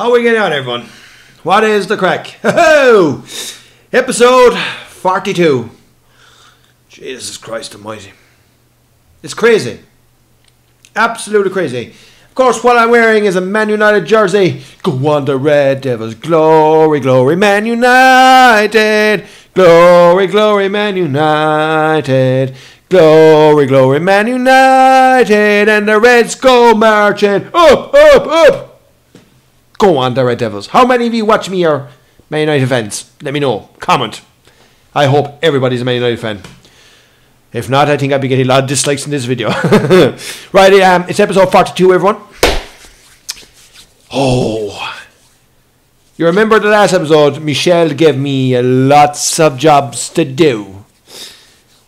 How are we getting on, everyone? What is the crack? Ho Episode 42. Jesus Christ Almighty. It's crazy. Absolutely crazy. Of course, what I'm wearing is a Man United jersey. Go on the Red Devils. Glory, glory, Man United. Glory, glory, Man United. Glory, glory, Man United. And the Reds go marching. Up, up, up. Go on, the Red Devils. How many of you watch me or Man United fans? Let me know. Comment. I hope everybody's a Man United fan. If not, I think I'd be getting a lot of dislikes in this video. right, um, it's episode 42, everyone. Oh. You remember the last episode? Michelle gave me lots of jobs to do.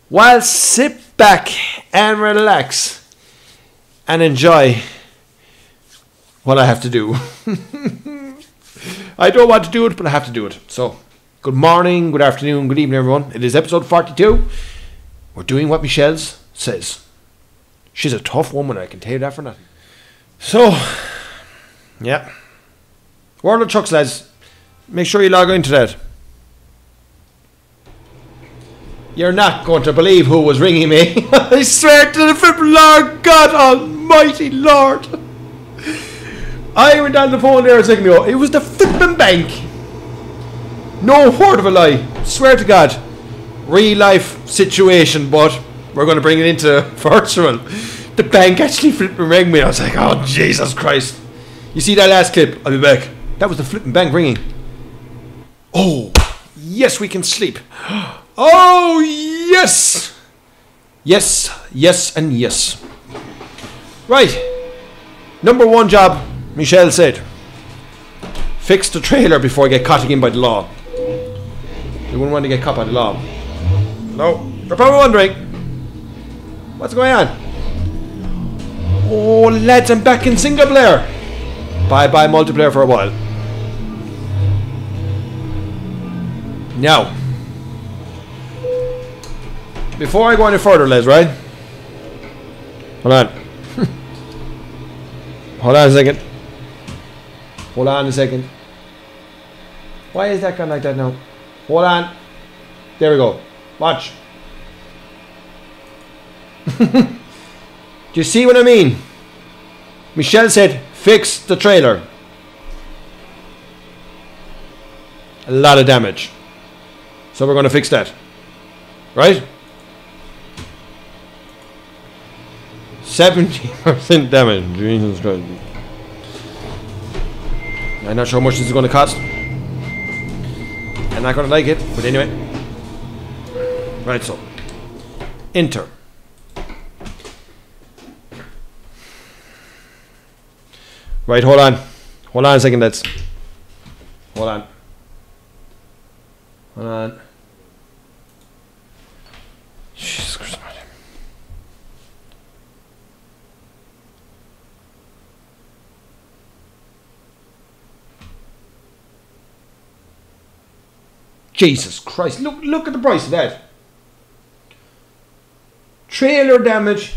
Well, sit back and relax and enjoy what I have to do. I don't want to do it, but I have to do it. So, good morning, good afternoon, good evening, everyone. It is episode 42. We're doing what Michelle says. She's a tough woman, I can tell you that for nothing. So, yeah. World of Trucks, lads. Make sure you log into that. You're not going to believe who was ringing me. I swear to the Lord God Almighty Lord. I went down the phone there a second ago. It was the flippin' bank. No word of a lie. Swear to God. Real life situation, but we're going to bring it into virtual. The bank actually flipping rang me. I was like, oh, Jesus Christ. You see that last clip? I'll be back. That was the flipping bank ringing. Oh, yes, we can sleep. Oh, yes. Yes, yes, and yes. Right. Number one job, Michelle said. Fix the trailer before I get caught again by the law. You wouldn't want to get caught by the law. No. You're probably wondering, what's going on? Oh, lads, I'm back in single player. Bye bye multiplayer for a while. Now, before I go any further, Les, right? Hold on. Hold on a second. Hold on a second. Why is that going like that now? Hold on. There we go. Watch. Do you see what I mean? Michelle said, fix the trailer. A lot of damage. So we're going to fix that. Right? 70% damage. Jesus Christ. I'm not sure how much this is going to cost. I'm not going to like it, but anyway. Right, so. Enter. Right, hold on. Hold on a second, let's. Hold on. Hold on. Jesus Christ. Jesus Christ, look look at the price of that. Trailer damage,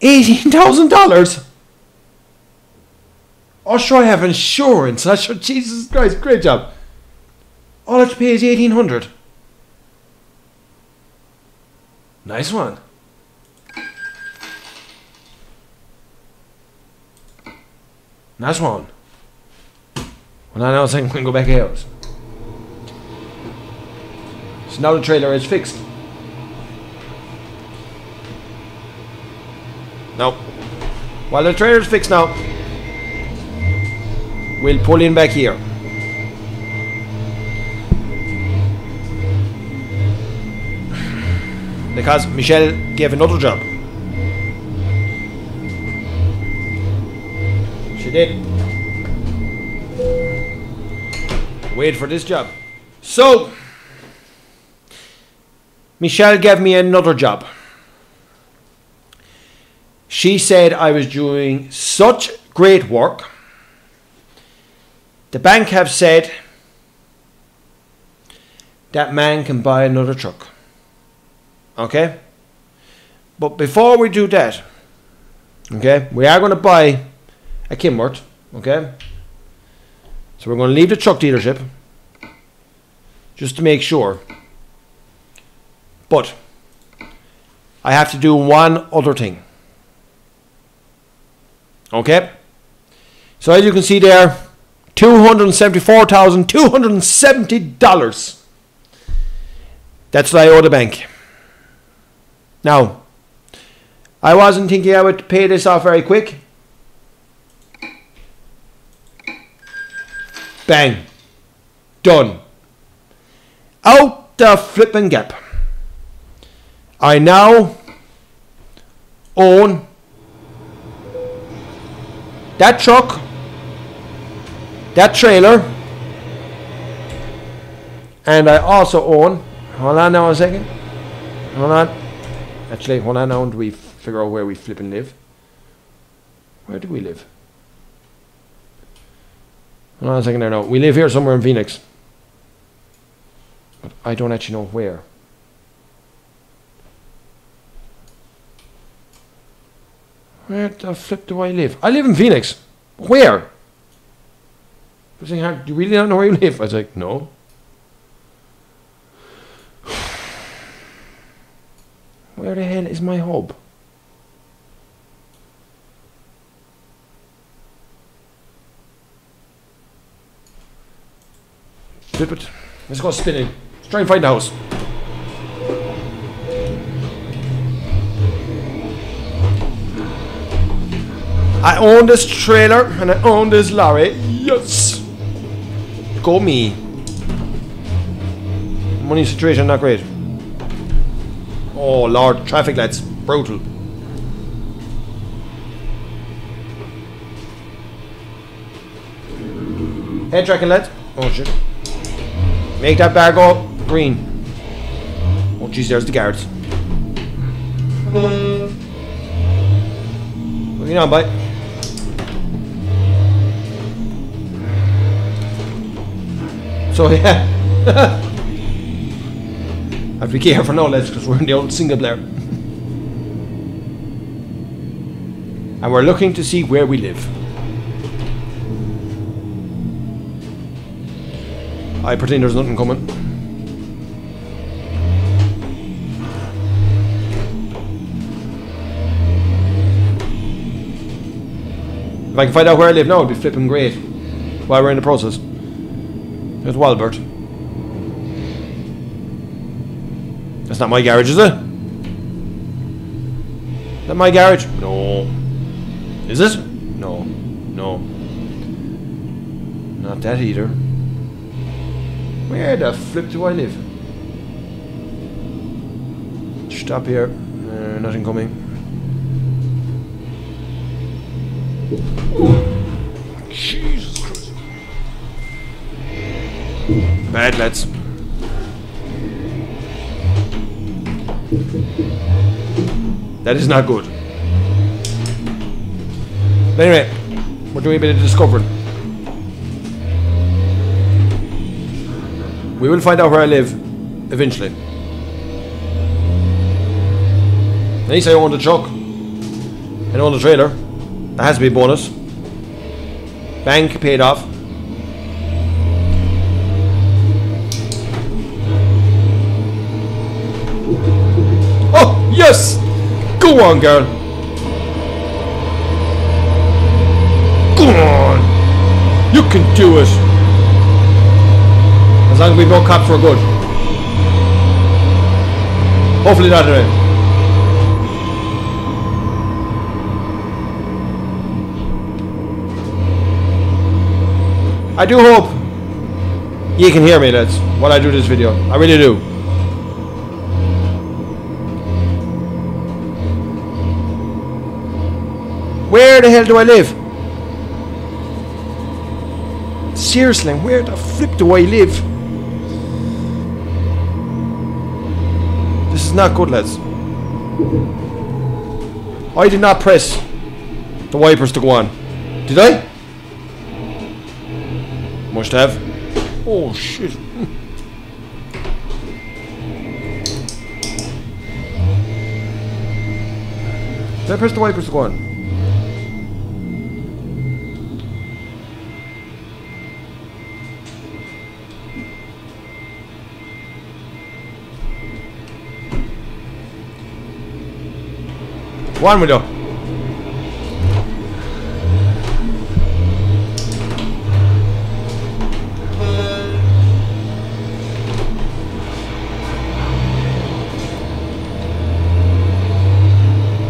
eighteen thousand dollars. Oh sure I have insurance. I sure Jesus Christ, great job. All I have to pay is eighteen hundred. Nice one. Nice one. Well, I know I think we can go back out. Now the trailer is fixed. No. While the trailer is fixed now, we'll pull in back here. Because Michelle gave another job. She did. Wait for this job. So, Michelle gave me another job. She said I was doing such great work. The bank have said that man can buy another truck. Okay? But before we do that, okay, we are going to buy a Kenworth, okay? So we're going to leave the truck dealership just to make sure. But I have to do one other thing. Okay? So as you can see there, $274,270. That's what I owe the bank. Now, I wasn't thinking I would pay this off very quick. Bang. Done. Out the flipping gap. I now own that truck, that trailer, and I also own. Hold on now a second. Hold on. Actually, hold on now. Do we figure out where we flip and live? Where do we live? Hold on a second there now. We live here somewhere in Phoenix. But I don't actually know where. Where the flip do I live? I live in Phoenix. Where? I was saying, do you really not know where you live? I was like, no. Where the hell is my hub? Flip it. Let's go spinning. Let's try and find the house. I own this trailer and I own this lorry. Yes! Go me. Money situation not great. Oh lord, traffic lights. Brutal. Head tracking lights. Oh shit. Make that bar go green. Oh jeez, there's the guards. Looking on, bye. So yeah. have to be careful now, because we're in the old single player. And we're looking to see where we live. I pretend there's nothing coming. If I can find out where I live now, it'd be flipping great. While we're in the process. There's Wallbert. That's not my garage, is it? Is that my garage? No. Is it? No. No. Not that either. Where the flip do I live? Stop here. Uh, nothing coming. Jesus. Bad lads. That is not good. But anyway, we're doing a bit of discovering. We will find out where I live eventually. At least I own the truck. I own the trailer. That has to be a bonus. Bank paid off. Oh, yes! Go on, girl. Go on. You can do it. As long as we've no cops, we're good. Hopefully not today. I do hope you can hear me, lads, while I do this video. I really do. Where the hell do I live? Seriously, where the flip do I live? This is not good, lads. I did not press the wipers to go on. Did I? Must have. Oh shit. Did I press the wipers to go on? Window.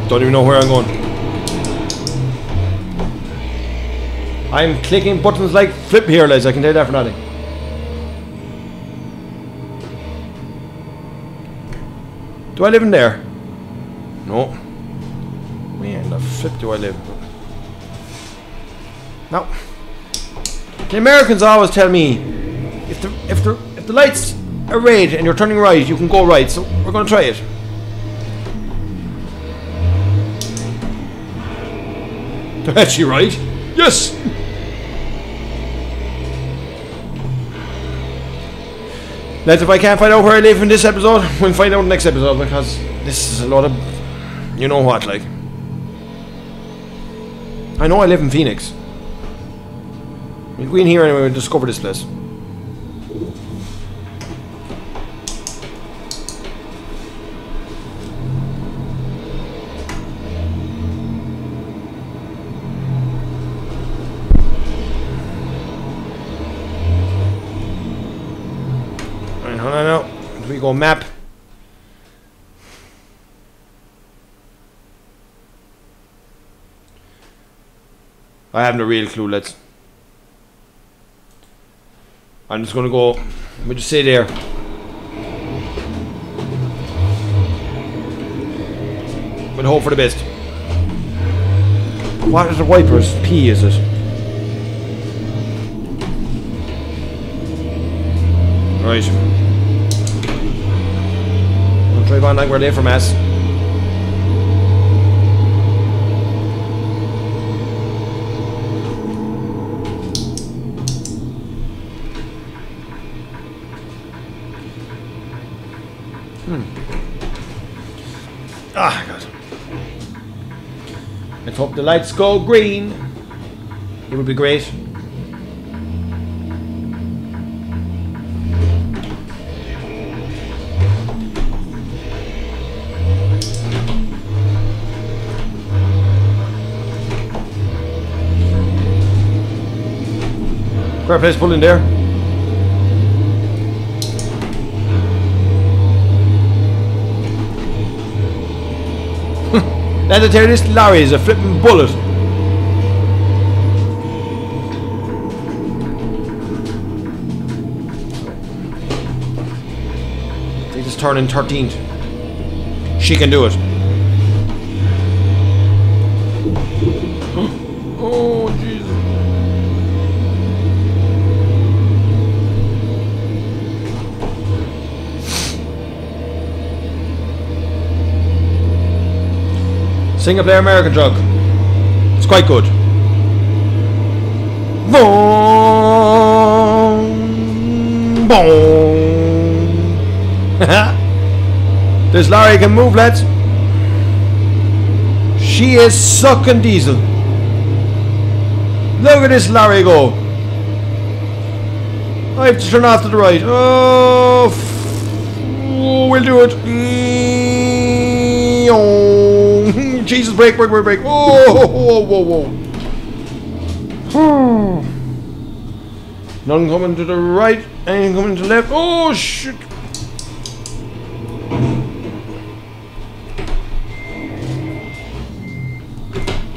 Don't even know where I'm going. I'm clicking buttons like flip here, lads. I can tell that for nothing. Do I live in there? No. In the flip do I live? No. The Americans always tell me if the if the if the lights are red and you're turning right, you can go right. So we're gonna try it. They're actually right. Yes. Lads, if I can't find out where I live in this episode, we'll find out next episode because this is a lot of, you know what, like. I know I live in Phoenix. We'll go in here and discover this place. Hold on now. We go map. I have no real clue, let's. I'm just gonna go. We'll just stay there. We'll hope for the best. What is the wipers? P is it? Right. I'll drive on like we're there for mass. Ah, God. Let's hope the lights go green. It would be great. Great place pull in there. Tell you, this lorry is a flipping bullet. They just turned in 13th. She can do it. Single player American truck. It's quite good. Boom, boom. this lorry can move, lads. She is sucking diesel. Look at this lorry go. I have to turn off to the right. Oh, oh we'll do it. Jesus, brake, brake, brake, brake. Oh, whoa, whoa, whoa. Hmm. None coming to the right, anything coming to the left. Oh, shit.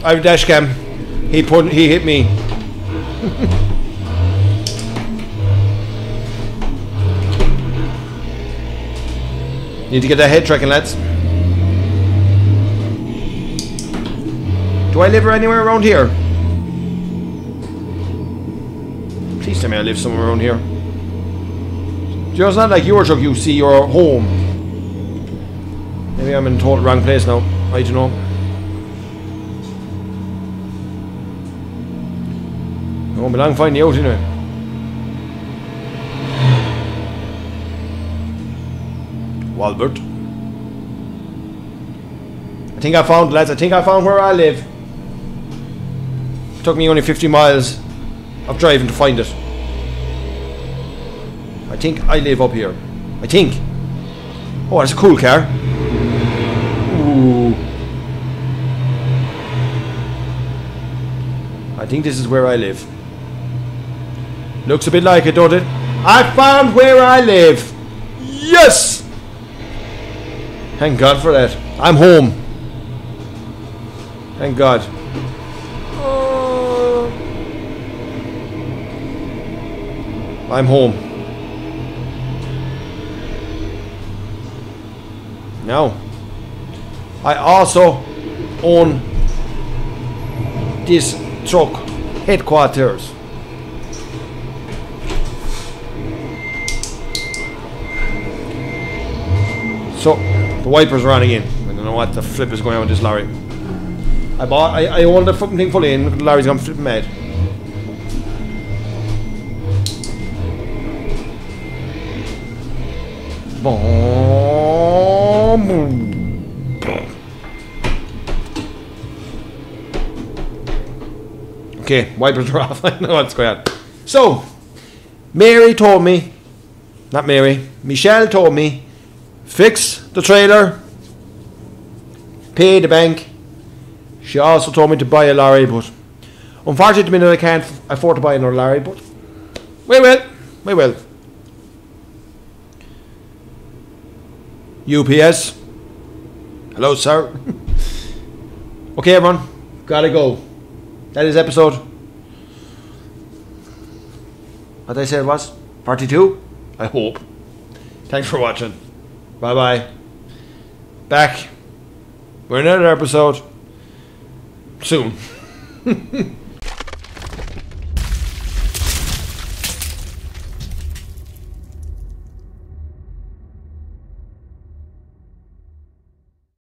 I have a dash cam. He put, he hit me. Need to get that head tracking, lads. Do I live anywhere around here? Please tell me I live somewhere around here. You know, it's not like your truck you see your home. Maybe I'm in total wrong place now. I don't know. It won't be long finding you out anyway. Wallbert. I think I found, lads, I think I found where I live. Took me only 50 miles of driving to find it. I think I live up here. I think. Oh, that's a cool car. Ooh. I think this is where I live. Looks a bit like it, doesn't it? I found where I live. Yes! Thank God for that. I'm home. Thank God. I'm home. Now, I also own this truck headquarters. So, the wipers are on again. I don't know what the flip is going on with this lorry. I bought, I, I owned the fucking thing fully in, the lorry's gone flipping mad. Boom. Okay, wipers are off. I know what's going on. So, Mary told me, not Mary, Michelle told me, fix the trailer, pay the bank. She also told me to buy a lorry, but unfortunately, I can't afford to buy another lorry, but we will, we will. UPS. Hello, sir. okay, everyone, gotta go. That is episode. What did I say it was? 42? I hope. Thanks for watching. Bye bye. Back. We're in another episode. Soon.